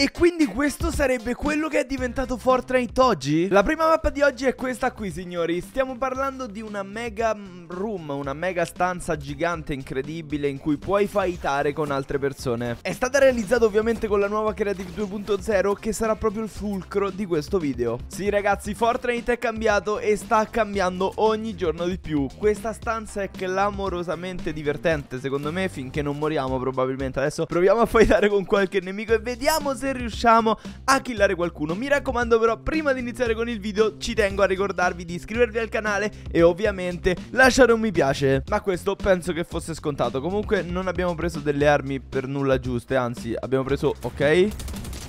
E quindi questo sarebbe quello che è diventato Fortnite oggi? La prima mappa di oggi è questa qui signori. Stiamo parlando di una mega room, una mega stanza gigante incredibile in cui puoi fightare con altre persone. È stata realizzata ovviamente con la nuova Creative 2.0 che sarà proprio il fulcro di questo video. Sì ragazzi Fortnite è cambiato e sta cambiando ogni giorno di più. Questa stanza è clamorosamente divertente. Secondo me finché non moriamo probabilmente. Adesso proviamo a fightare con qualche nemico e vediamo se riusciamo a killare qualcuno. Mi raccomando però prima di iniziare con il video ci tengo a ricordarvi di iscrivervi al canale e ovviamente lasciare un mi piace. Ma questo penso che fosse scontato. Comunque non abbiamo preso delle armi per nulla giuste Anzi abbiamo preso, ok?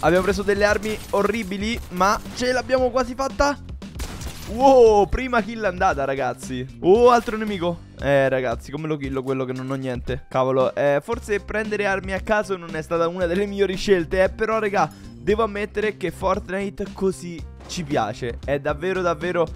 Abbiamo preso delle armi orribili Ma ce l'abbiamo quasi fatta Wow, prima kill andata ragazzi. Oh, altro nemico. Eh ragazzi, come lo killo quello che non ho niente? Cavolo, eh, forse prendere armi a caso non è stata una delle migliori scelte eh, Però raga, devo ammettere che Fortnite così ci piace. È davvero davvero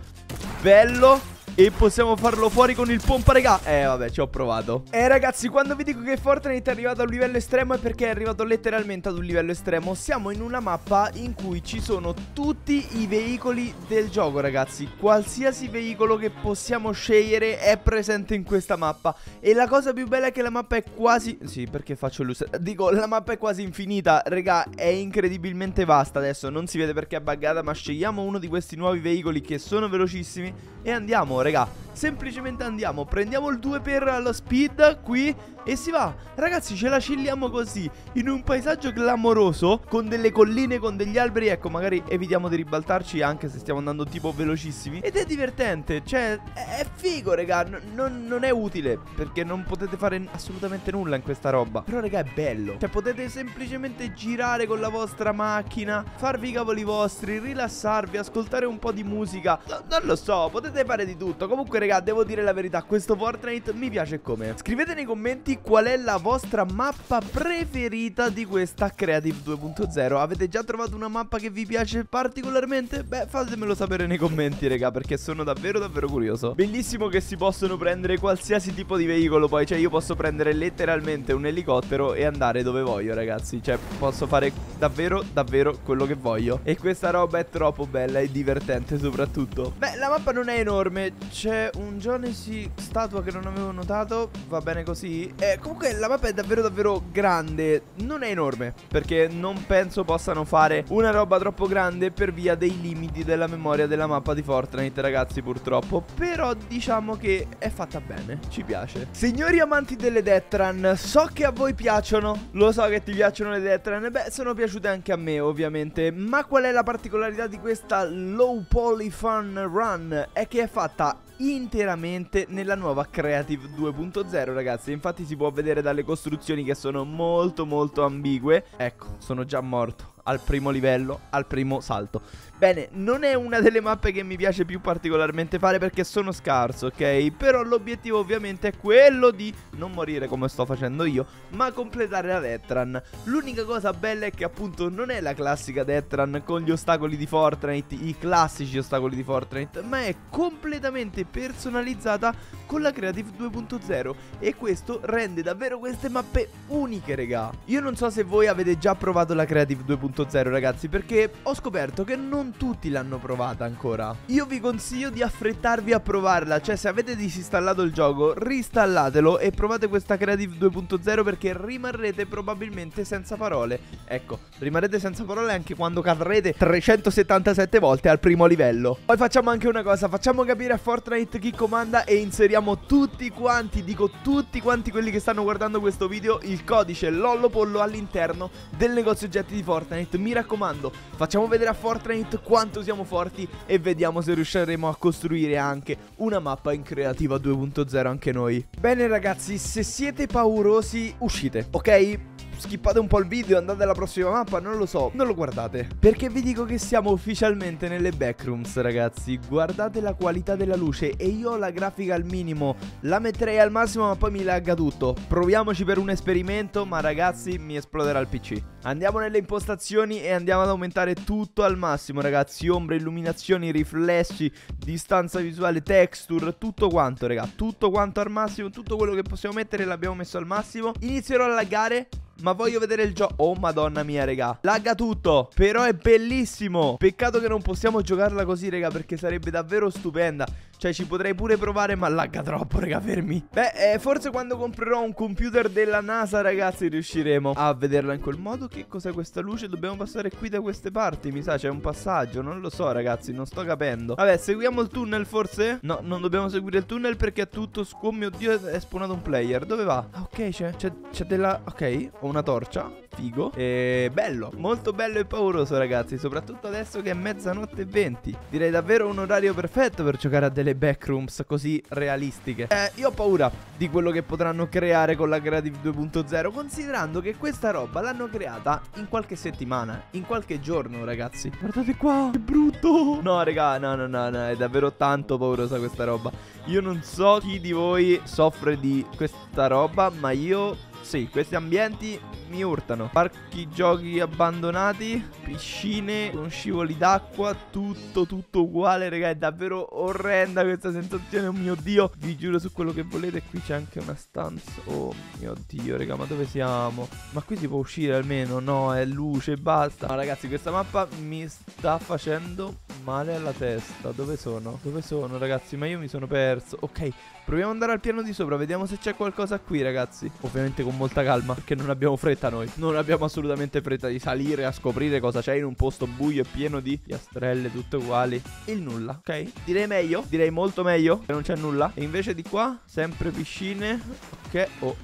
bello e possiamo farlo fuori con il pompa regà Eh vabbè ci ho provato. Eh ragazzi quando vi dico che Fortnite è arrivato a un livello estremo È perché è arrivato letteralmente ad un livello estremo. Siamo in una mappa in cui ci sono tutti i veicoli del gioco ragazzi. Qualsiasi veicolo che possiamo scegliere è presente in questa mappa. E la cosa più bella è che la mappa è quasi Sì perché faccio l'uso Dico la mappa è quasi infinita. Regà è incredibilmente vasta adesso. Non si vede perché è buggata ma scegliamo uno di questi nuovi veicoli che sono velocissimi E andiamo regà Semplicemente andiamo Prendiamo il 2 per lo speed qui E si va. Ragazzi ce la cilliamo così In un paesaggio clamoroso Con delle colline, con degli alberi. Ecco magari evitiamo di ribaltarci Anche se stiamo andando tipo velocissimi. Ed è divertente Cioè è figo raga. Non, non è utile Perché non potete fare assolutamente nulla in questa roba. Però raga è bello. Cioè potete semplicemente girare con la vostra macchina Farvi i cavoli vostri Rilassarvi Ascoltare un po' di musica. No, Non lo so Potete fare di tutto. Comunque raga devo dire la verità Questo Fortnite mi piace come Scrivete nei commenti qual è la vostra mappa preferita di questa Creative 2.0 Avete già trovato una mappa che vi piace particolarmente? Beh fatemelo sapere nei commenti raga Perché sono davvero davvero curioso. Bellissimo che si possono prendere qualsiasi tipo di veicolo Poi cioè io posso prendere letteralmente un elicottero E andare dove voglio ragazzi. Cioè posso fare davvero davvero quello che voglio. E questa roba è troppo bella e divertente soprattutto. Beh la mappa non è enorme. C'è un Genesee statua che non avevo notato. Va bene così eh, Comunque la mappa è davvero davvero grande. Non è enorme Perché non penso possano fare una roba troppo grande Per via dei limiti della memoria della mappa di Fortnite ragazzi purtroppo. Però diciamo che è fatta bene Ci piace. Signori amanti delle Detran So che a voi piacciono Lo so che ti piacciono le Detran Beh sono piaciute anche a me ovviamente. Ma qual è la particolarità di questa Low Poly Fun Run? È che è fatta interamente nella nuova Creative 2.0 ragazzi. Infatti si può vedere dalle costruzioni che sono molto molto ambigue. Ecco, sono già morto al primo livello, al primo salto Bene, non è una delle mappe che mi piace più particolarmente fare perché sono scarso, ok? Però l'obiettivo ovviamente è quello di non morire come sto facendo io Ma completare la Detran L'unica cosa bella è che appunto non è la classica Detran con gli ostacoli di Fortnite I classici ostacoli di Fortnite Ma è completamente personalizzata con la Creative 2.0 E questo rende davvero queste mappe uniche, regà Io non so se voi avete già provato la Creative 2.0 ragazzi Perché ho scoperto che non tutti l'hanno provata ancora. Io vi consiglio di affrettarvi a provarla Cioè se avete disinstallato il gioco Rinstallatelo e provate questa Creative 2.0 Perché rimarrete probabilmente senza parole. Ecco, rimarrete senza parole anche quando cadrete 377 volte al primo livello. Poi facciamo anche una cosa Facciamo capire a Fortnite chi comanda E inseriamo tutti quanti, dico tutti quanti quelli che stanno guardando questo video Il codice LOLLOPOLLO all'interno del negozio oggetti di Fortnite Mi raccomando, facciamo vedere a Fortnite quanto siamo forti e vediamo se riusciremo a costruire anche una mappa in creativa 2.0 anche noi. Bene ragazzi, se siete paurosi uscite, ok? Skippate un po' il video, andate alla prossima mappa, non lo so, non lo guardate. Perché vi dico che siamo ufficialmente nelle backrooms, ragazzi. Guardate la qualità della luce e io ho la grafica al minimo, la metterei al massimo ma poi mi lagga tutto. Proviamoci per un esperimento, ma ragazzi mi esploderà il PC. Andiamo nelle impostazioni e andiamo ad aumentare tutto al massimo, ragazzi. Ombre, illuminazioni, riflessi, distanza visuale, texture, tutto quanto, raga. Tutto quanto al massimo, tutto quello che possiamo mettere l'abbiamo messo al massimo. Inizierò a laggare Ma voglio vedere il gioco. Oh, madonna mia, raga. Lagga tutto. Però è bellissimo. Peccato che non possiamo giocarla così, raga, perché sarebbe davvero stupenda. Cioè, ci potrei pure provare, ma lagga troppo, raga, fermi. Beh, eh, forse quando comprerò un computer della NASA, ragazzi, riusciremo a vederla in quel modo. Che cos'è questa luce? Dobbiamo passare qui da queste parti, mi sa, c'è un passaggio. Non lo so, ragazzi, non sto capendo. Vabbè, seguiamo il tunnel, forse? No, non dobbiamo seguire il tunnel perché è tutto... Oh mio Dio, è spawnato un player. Dove va? Ah, ok, c'è, c'è della... Ok, ho una torcia figo. E bello, molto bello e pauroso ragazzi Soprattutto adesso che è mezzanotte e 20 Direi davvero un orario perfetto per giocare a delle backrooms così realistiche. Eh, Io ho paura di quello che potranno creare con la Creative 2.0 Considerando che questa roba l'hanno creata in qualche settimana In qualche giorno ragazzi. Guardate qua, che brutto! No raga, no no no, no è davvero tanto paurosa questa roba. Io non so chi di voi soffre di questa roba Ma io sì, questi ambienti mi urtano. Parchi giochi abbandonati, piscine con scivoli d'acqua, tutto, tutto uguale, raga. È davvero orrenda questa sensazione. Oh mio dio, vi giuro su quello che volete. Qui c'è anche una stanza. Oh mio dio, raga, ma dove siamo? Ma qui si può uscire almeno? No, è luce, basta. No, ragazzi, questa mappa mi sta facendo male alla testa. Dove sono? Dove sono, ragazzi? Ma io mi sono perso. Ok, proviamo ad andare al piano di sopra. Vediamo se c'è qualcosa qui, ragazzi. Ovviamente con molta calma, perché non abbiamo fretta noi. Non abbiamo assolutamente fretta di salire a scoprire cosa c'è in un posto buio e pieno di piastrelle tutte uguali. Il nulla, ok? Direi meglio. Direi molto meglio. Che non c'è nulla. E invece di qua, sempre piscine. Ok, oh.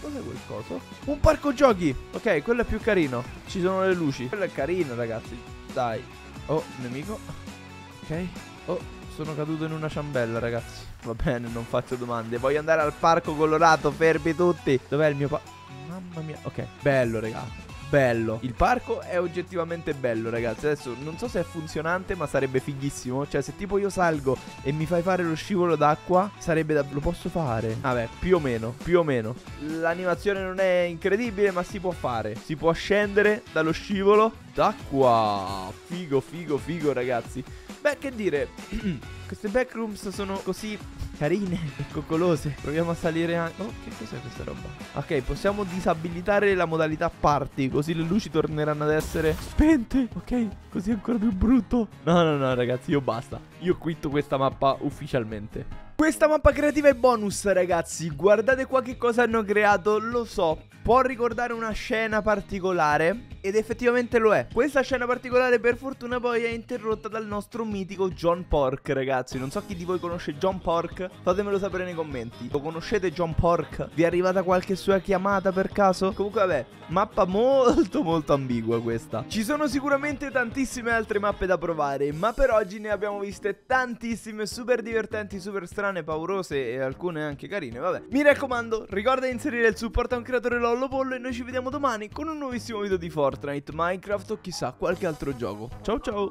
Cos'è quel coso? Un parco giochi! Ok, quello è più carino. Ci sono le luci. Quello è carino, ragazzi. Dai. Oh, nemico. Ok. Oh, sono caduto in una ciambella, ragazzi. Va bene, non faccio domande. Voglio andare al parco colorato, fermi tutti. Dov'è il mio parco? Mamma mia. Ok, bello, ragazzi bello. Il parco è oggettivamente bello, ragazzi. Adesso non so se è funzionante, ma sarebbe fighissimo. Cioè, se tipo io salgo e mi fai fare lo scivolo d'acqua, sarebbe da... Lo posso fare? Vabbè, più o meno, più o meno. L'animazione non è incredibile, ma si può fare. Si può scendere dallo scivolo d'acqua. Figo, figo, figo, ragazzi. Beh, che dire, queste backrooms sono così carine e coccolose. Proviamo a salire anche... Oh, che cos'è questa roba? Ok, possiamo disabilitare la modalità party, così le luci torneranno ad essere spente. Ok, così è ancora più brutto. No, no, no, ragazzi, io basta. Io quitto questa mappa ufficialmente. Questa mappa creativa è bonus, ragazzi. Guardate qua che cosa hanno creato. Lo so, può ricordare una scena particolare ed effettivamente lo è. Questa scena particolare per fortuna poi è interrotta dal nostro mitico John Pork, ragazzi. Non so chi di voi conosce John Pork, fatemelo sapere nei commenti. Lo conoscete John Pork? Vi è arrivata qualche sua chiamata per caso? Comunque vabbè, mappa molto molto ambigua questa. Ci sono sicuramente tantissime altre mappe da provare, ma per oggi ne abbiamo viste tantissime super divertenti, super strane, paurose e alcune anche carine, vabbè. Mi raccomando, ricorda di inserire il supporto a un creatore LOL Pollo Pollo e noi ci vediamo domani con un nuovissimo video di Fortnite, Minecraft o chissà qualche altro gioco. Ciao ciao!